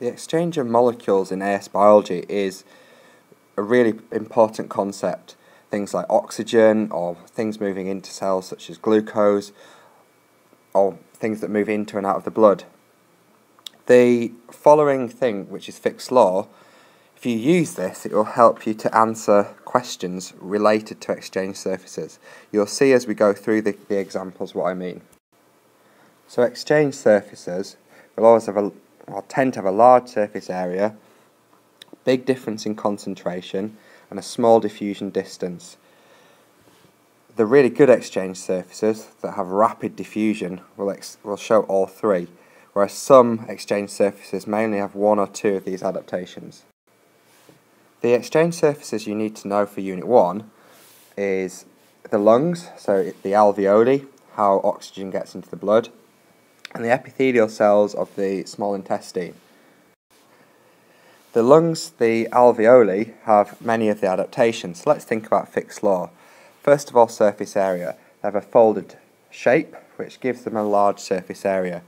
The exchange of molecules in AS biology is a really important concept. Things like oxygen or things moving into cells such as glucose or things that move into and out of the blood. The following thing, which is Fick's law, if you use this, it will help you to answer questions related to exchange surfaces. You'll see as we go through the, the examples what I mean. So exchange surfaces will always have a tend to have a large surface area, big difference in concentration, and a small diffusion distance. The really good exchange surfaces that have rapid diffusion will, will show all three, whereas some exchange surfaces mainly have one or two of these adaptations. The exchange surfaces you need to know for Unit 1 is the lungs, so the alveoli, how oxygen gets into the blood, and the epithelial cells of the small intestine. The lungs, the alveoli, have many of the adaptations. So let's think about Fick's law. First of all, surface area. They have a folded shape, which gives them a large surface area.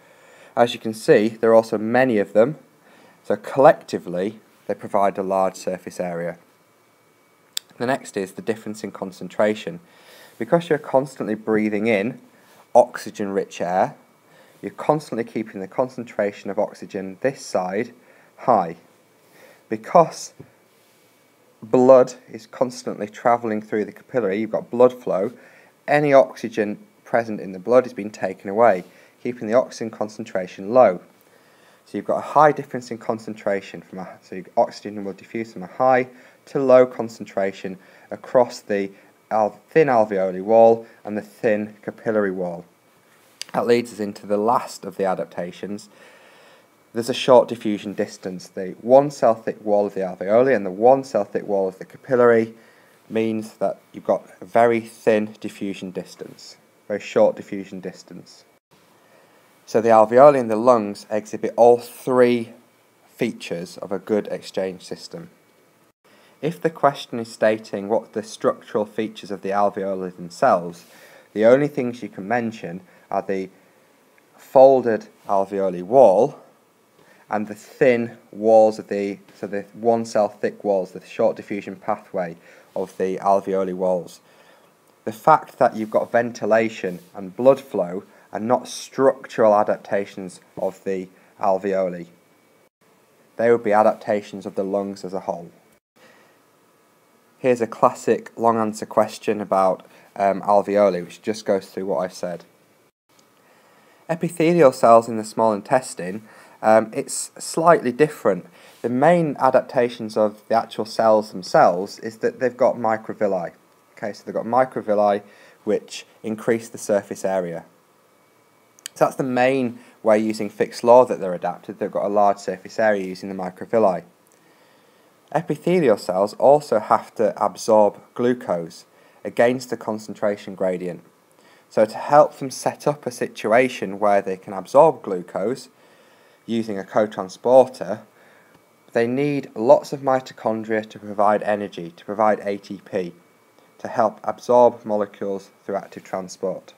As you can see, there are also many of them, so collectively they provide a large surface area. The next is the difference in concentration. Because you're constantly breathing in oxygen-rich air, you're constantly keeping the concentration of oxygen this side high. Because blood is constantly travelling through the capillary, you've got blood flow, any oxygen present in the blood is being taken away, keeping the oxygen concentration low. So you've got a high difference in concentration from a, so oxygen will diffuse from a high to low concentration across the thin alveoli wall and the thin capillary wall. That leads us into the last of the adaptations. There's a short diffusion distance. The one cell thick wall of the alveoli and the one cell thick wall of the capillary means that you've got a very thin diffusion distance, very short diffusion distance. So the alveoli and the lungs exhibit all three features of a good exchange system. If the question is stating what the structural features of the alveoli themselves, the only things you can mention are the folded alveoli wall and the thin walls of the, so the one cell thick walls, the short diffusion pathway of the alveoli walls. The fact that you've got ventilation and blood flow are not structural adaptations of the alveoli. They would be adaptations of the lungs as a whole. Here's a classic long answer question about um, alveoli, which just goes through what I've said. Epithelial cells in the small intestine, um, it's slightly different. The main adaptations of the actual cells themselves is that they've got microvilli. Okay, so they've got microvilli which increase the surface area. So that's the main way using Fick's law that they're adapted. They've got a large surface area using the microvilli. Epithelial cells also have to absorb glucose against the concentration gradient. So to help them set up a situation where they can absorb glucose using a co-transporter, they need lots of mitochondria to provide energy, to provide ATP, to help absorb molecules through active transport.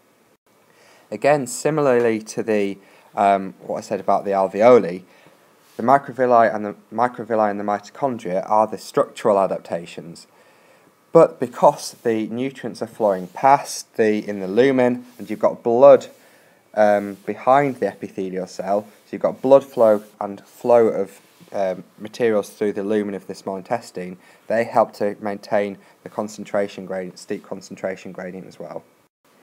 Again, similarly to the um, what I said about the alveoli, the microvilli and the microvilli and the mitochondria are the structural adaptations. But because the nutrients are flowing past the in the lumen and you've got blood um, behind the epithelial cell, so you've got blood flow and flow of um, materials through the lumen of the small intestine, they help to maintain the concentration gradient, steep concentration gradient as well.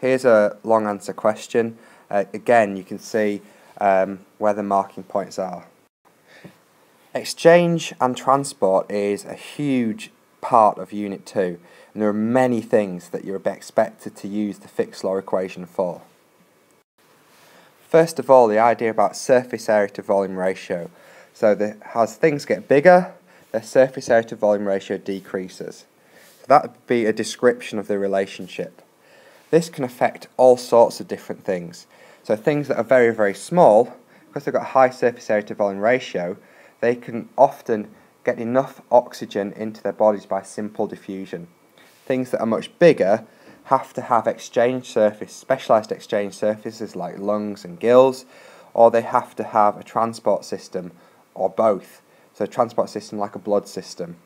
Here's a long answer question. Uh, again, you can see um, where the marking points are. Exchange and transport is a huge part of Unit 2, and there are many things that you're expected to use the Fick's law equation for. First of all, the idea about surface area to volume ratio. So that as things get bigger, the surface area to volume ratio decreases. So that would be a description of the relationship. This can affect all sorts of different things. So things that are very, very small, because they've got a high surface area to volume ratio, they can often get enough oxygen into their bodies by simple diffusion. Things that are much bigger have to have exchange surface, specialised exchange surfaces like lungs and gills, or they have to have a transport system or both. So transport system like a blood system.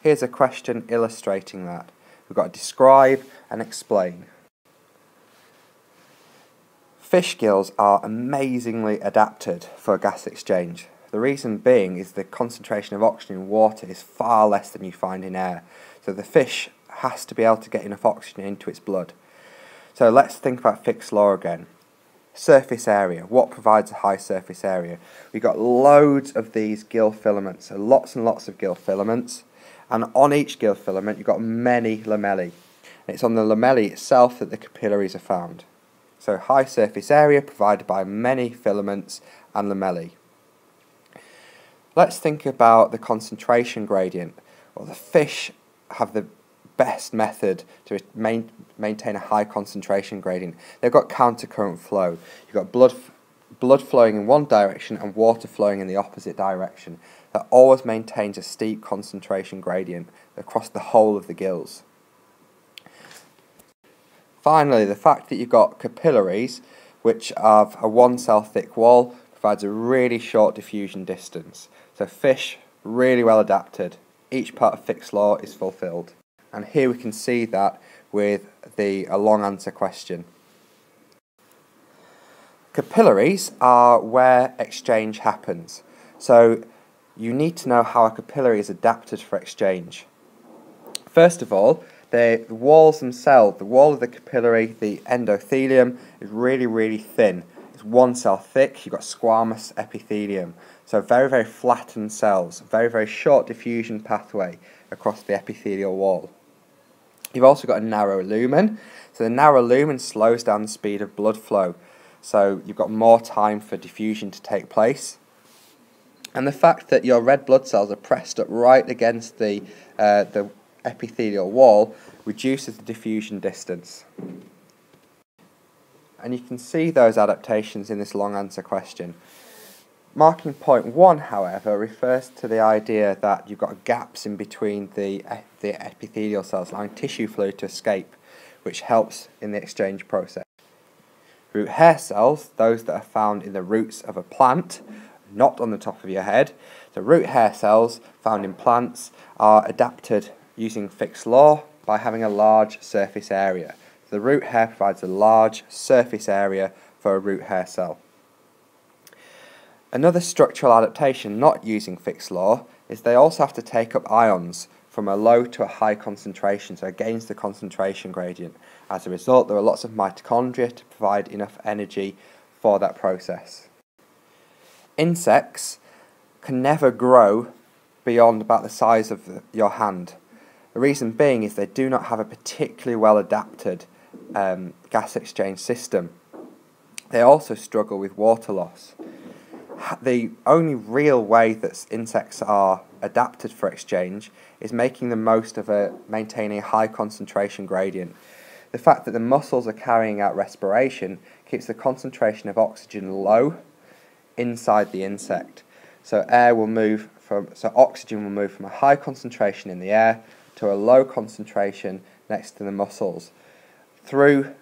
Here's a question illustrating that. We've got to describe and explain. Fish gills are amazingly adapted for gas exchange. The reason being is the concentration of oxygen in water is far less than you find in air. So the fish has to be able to get enough oxygen into its blood. So let's think about Fick's law again. Surface area. What provides a high surface area? We've got loads of these gill filaments, so lots and lots of gill filaments. And on each gill filament, you've got many lamellae. And it's on the lamellae itself that the capillaries are found. So high surface area provided by many filaments and lamellae. Let's think about the concentration gradient. Well, the fish have the best method to main, maintain a high concentration gradient. They've got countercurrent flow. You've got blood, blood flowing in one direction and water flowing in the opposite direction. That always maintains a steep concentration gradient across the whole of the gills. Finally, the fact that you've got capillaries, which have a one cell thick wall, provides a really short diffusion distance. So fish, really well adapted. Each part of Fick's law is fulfilled. And here we can see that with the a long answer question. Capillaries are where exchange happens. So you need to know how a capillary is adapted for exchange. First of all, the, walls themselves, the wall of the capillary, the endothelium, is really, really thin. It's one cell thick, you've got squamous epithelium. So very, very flattened cells, very, very short diffusion pathway across the epithelial wall. You've also got a narrow lumen. So the narrow lumen slows down the speed of blood flow. So you've got more time for diffusion to take place. And the fact that your red blood cells are pressed up right against the, uh, the epithelial wall reduces the diffusion distance. And you can see those adaptations in this long answer question. Marking point one, however, refers to the idea that you've got gaps in between the, the epithelial cells, allowing tissue fluid to escape, which helps in the exchange process. Root hair cells, those that are found in the roots of a plant, not on the top of your head. the root hair cells found in plants are adapted using Fick's law by having a large surface area. The root hair provides a large surface area for a root hair cell. Another structural adaptation not using Fick's law is they also have to take up ions from a low to a high concentration, so against the concentration gradient. As a result, there are lots of mitochondria to provide enough energy for that process. Insects can never grow beyond about the size of the, your hand. The reason being is they do not have a particularly well adapted um, gas exchange system. They also struggle with water loss the only real way that insects are adapted for exchange is making the most of a maintaining a high concentration gradient. The fact that the muscles are carrying out respiration keeps the concentration of oxygen low inside the insect. So air will move from so oxygen will move from a high concentration in the air to a low concentration next to the muscles through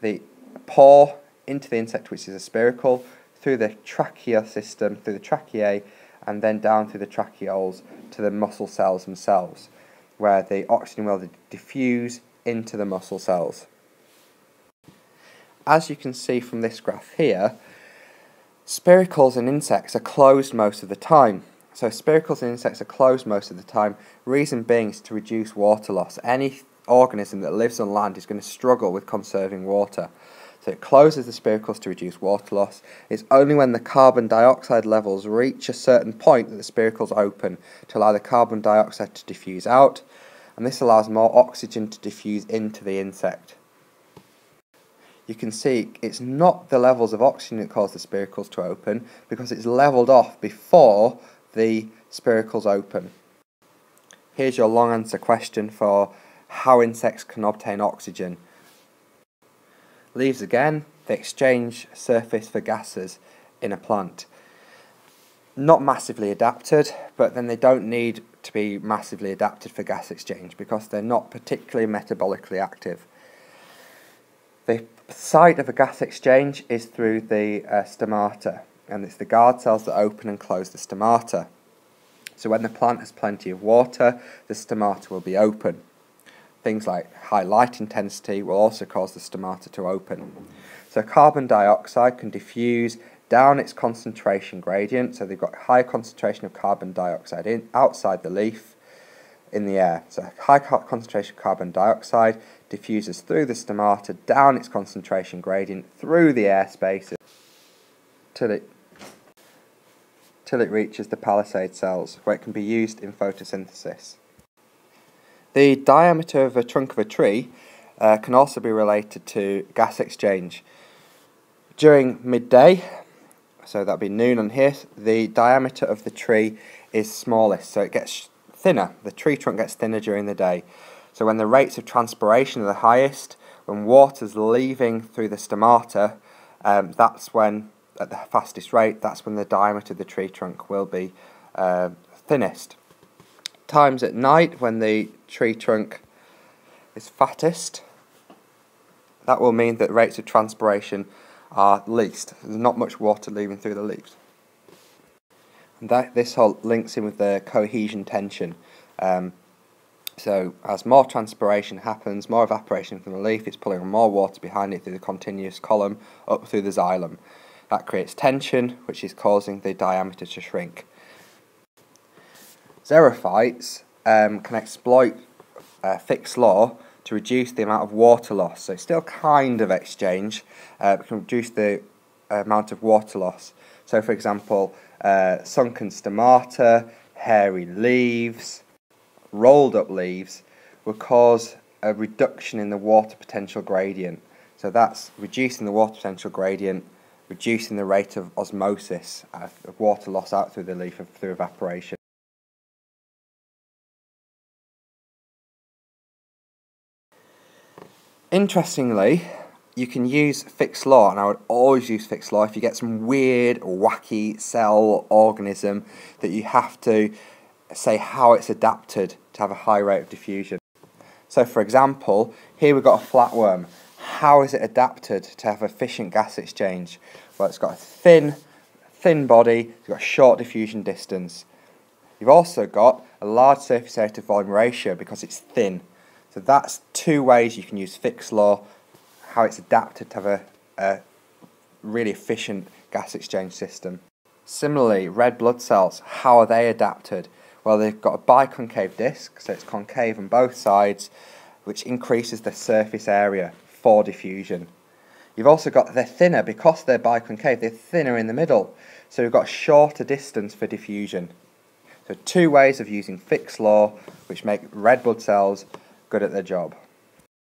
the pore into the insect which is a spiracle through the trachea system, through the tracheae, and then down through the tracheoles to the muscle cells themselves, where the oxygen will diffuse into the muscle cells. As you can see from this graph here, spiracles in insects are closed most of the time. So spiracles in insects are closed most of the time, reason being is to reduce water loss. Any organism that lives on land is going to struggle with conserving water. So it closes the spiracles to reduce water loss. It's only when the carbon dioxide levels reach a certain point that the spiracles open to allow the carbon dioxide to diffuse out, and this allows more oxygen to diffuse into the insect. You can see it's not the levels of oxygen that cause the spiracles to open because it's leveled off before the spiracles open. Here's your long answer question for how insects can obtain oxygen. Leaves again, they exchange surface for gases in a plant. Not massively adapted, but then they don't need to be massively adapted for gas exchange because they're not particularly metabolically active. The site of a gas exchange is through the uh, stomata. and it's the guard cells that open and close the stomata. So when the plant has plenty of water, the stomata will be open. Things like high light intensity will also cause the stomata to open. So carbon dioxide can diffuse down its concentration gradient, so they've got high concentration of carbon dioxide in, outside the leaf in the air. So high concentration of carbon dioxide diffuses through the stomata down its concentration gradient through the air spaces till it till it reaches the palisade cells where it can be used in photosynthesis. The diameter of a trunk of a tree uh, can also be related to gas exchange. During midday, so that'll be noon on here, the diameter of the tree is smallest, so it gets thinner. The tree trunk gets thinner during the day. So when the rates of transpiration are the highest, when water's leaving through the stomata, um, that's when, at the fastest rate, that's when the diameter of the tree trunk will be uh, thinnest. Times at night when the tree trunk is fattest, that will mean that rates of transpiration are least. There's not much water leaving through the leaves. And that this whole links in with the cohesion tension. Um, so as more transpiration happens, more evaporation from the leaf, it's pulling more water behind it through the continuous column up through the xylem. That creates tension, which is causing the diameter to shrink. Xerophytes um, can exploit uh, Fick's law to reduce the amount of water loss. So it's still kind of exchange, uh, but can reduce the amount of water loss. So for example, uh, sunken stomata, hairy leaves, rolled up leaves will cause a reduction in the water potential gradient. So that's reducing the water potential gradient, reducing the rate of osmosis of water loss out through the leaf through evaporation. Interestingly, you can use Fick's law, and I would always use Fick's law if you get some weird, wacky cell organism that you have to say how it's adapted to have a high rate of diffusion. So for example, here we've got a flatworm. How is it adapted to have efficient gas exchange? Well, it's got a thin, thin body, it's got a short diffusion distance. You've also got a large surface area to volume ratio because it's thin. So that's two ways you can use Fick's law, how it's adapted to have a, a really efficient gas exchange system. Similarly, red blood cells, how are they adapted? Well, they've got a biconcave disc, so it's concave on both sides, which increases the surface area for diffusion. You've also got, they're thinner, because they're biconcave, they're thinner in the middle, so you've got a shorter distance for diffusion. So two ways of using Fick's law, which make red blood cells good at their job.